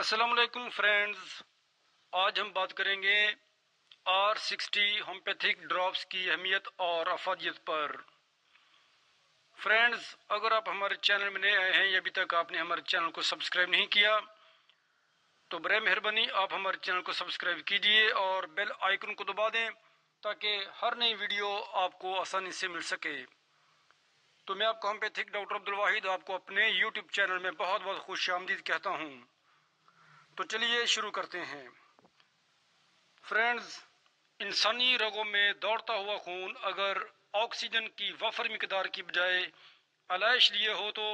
वालेकुम फ्रेंड्स आज हम बात करेंगे आर सिक्सटी होम्योपैथिक ड्रॉप्स की अहमियत और अफादियत पर। फ्रेंड्स अगर आप हमारे चैनल में नए आए हैं या अभी तक आपने हमारे चैनल को सब्सक्राइब नहीं किया तो बर मेहरबानी, आप हमारे चैनल को सब्सक्राइब कीजिए और बेल आइकन को दबा दें ताकि हर नई वीडियो आपको आसानी से मिल सके। तो मैं आपको होम्योपैथिक डॉक्टर अब्दुल वाहिद, आपको अपने यूट्यूब चैनल में बहुत बहुत खुश आमदीद कहता हूँ। तो चलिए शुरू करते हैं। फ्रेंड्स इंसानी रगों में दौड़ता हुआ खून अगर ऑक्सीजन की वफर मकदार की बजाय आलाइश लिए हो तो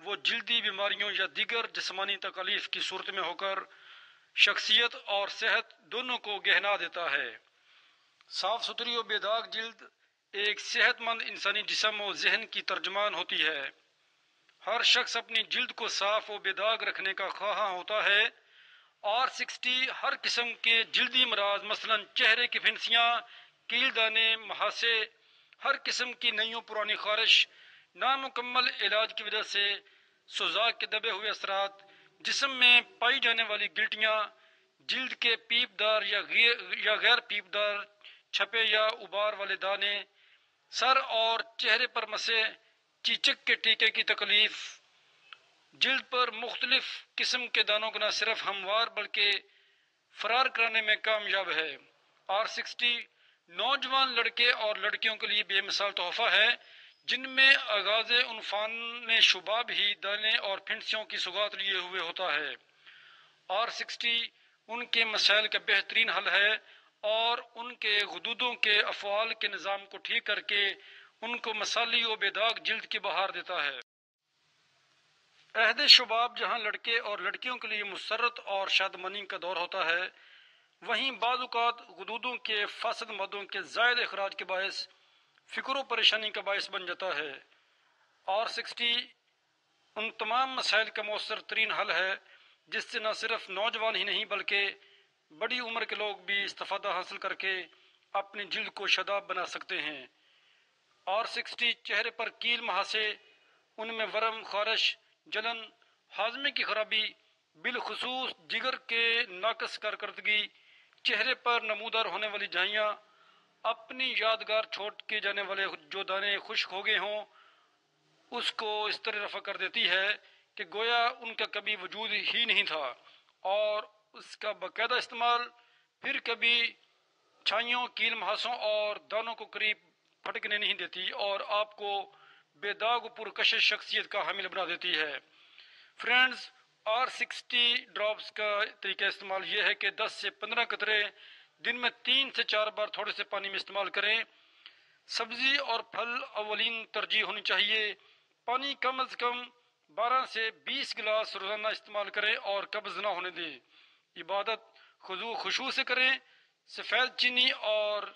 वो जल्दी बीमारियों या दिगर जिसमानी तकलीफ़ की सूरत में होकर शख्सियत और सेहत दोनों को गहना देता है। साफ़ सुथरी और बेदाग जल्द एक सेहतमंद इंसानी जिसम और जहन की तर्जमान होती है। हर शख्स अपनी जल्द को साफ़ और बेदाग रखने का ख्वाह होता है। आर सिक्सटी हर किस्म के जल्दी मराज, मसलन चेहरे की फिंसियाँ कील दाने महासे, हर किस्म की नई पुरानी खारिश, नामुकम्मल इलाज की वजह से सुजाक के दबे हुए असरात, जिसम में पाई जाने वाली गिल्टियाँ, जल्द के पीपदार या गैर पीपदार, छपे या उबार वाले दाने, सर और चेहरे पर मसे चीचक के टीके की तकलीफ़ जल्द पर मुख्तलिफ़ किस्म के दानों को न सिर्फ़ हमवार, बल्कि फरार कराने में कामयाब है। आर सिक्सटी नौजवान लड़के और लड़कियों के लिए बेमिसाल तोहफा है, जिनमें आगाज़ उनफान शुबाब ही दाने और फिंसियों की सुगात लिए हुए होता है। आर सिक्सटी उनके मसाइल का बेहतरीन हल है और उनके हदूदों के अफवाल के निज़ाम को ठीक करके उनको मसाली व बेदाग जल्द की बहार देता है। अहद शबाब जहाँ लड़के और लड़कियों के लिए मुसरत और शादमनी का दौर होता है। वहीं बाज़ात हदूदों के, फासद मदों के जायद अखराज के बायस, फ़िक्र परेशानी का बायस बन जाता है। आर सिक्सटी उन तमाम मसाइल का मौसर तरीन हल है, जिससे न सिर्फ़ नौजवान ही नहीं, बल्कि बड़ी उम्र के लोग भी इस्तफादा हासिल करके अपनी जल्द को शदाब बना सकते हैं। आर सिक्सटी चेहरे पर कील महासे, उनमें वरम, खारिश जलन हाजमे की खराबी बिलखसूस जिगर के नाकस कारकर्दगी, चेहरे पर नमूदार होने वाली झाइयाँ अपनी यादगार छोड़ के जाने वाले जो दाने खुश्क हो गए हों, उसको इस तरह रफा कर देती है कि गोया उनका कभी वजूद ही नहीं था और उसका बाकायदा इस्तेमाल फिर कभी छाइयों, कील महासों और दानों को करीब फटकने नहीं देती और आपको बेदाग पुरकश शख्सियत का हामिल बना देती है। फ्रेंड्स आर सिक्सटी ड्रॉप्स का तरीका इस्तेमाल ये है कि 10 से 15 कतरे दिन में तीन से चार बार थोड़े से पानी में इस्तेमाल करें। सब्ज़ी और फल अवलिन तरजीह होनी चाहिए। पानी कम अज़ कम 12 से 20 गिलास रोज़ाना इस्तेमाल करें और कब्ज़ ना होने दें। इबादत खुजू खुशू से करें। सफ़ेद चीनी और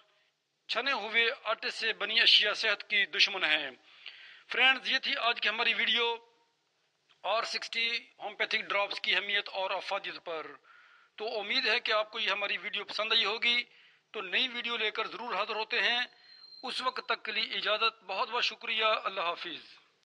छने हुए आटे से बनी अशिया सेहत की दुश्मन है। फ्रेंड्स, ये थी आज की हमारी वीडियो। और सिक्सटी होम्योपैथिक ड्रॉप्स की अहमियत और अफादियत पर। तो उम्मीद है कि आपको ये हमारी वीडियो पसंद आई होगी। तो नई वीडियो लेकर ज़रूर हाजिर होते हैं। उस वक्त तक के लिए इजाज़त बहुत बहुत शुक्रिया। अल्लाह हाफिज़।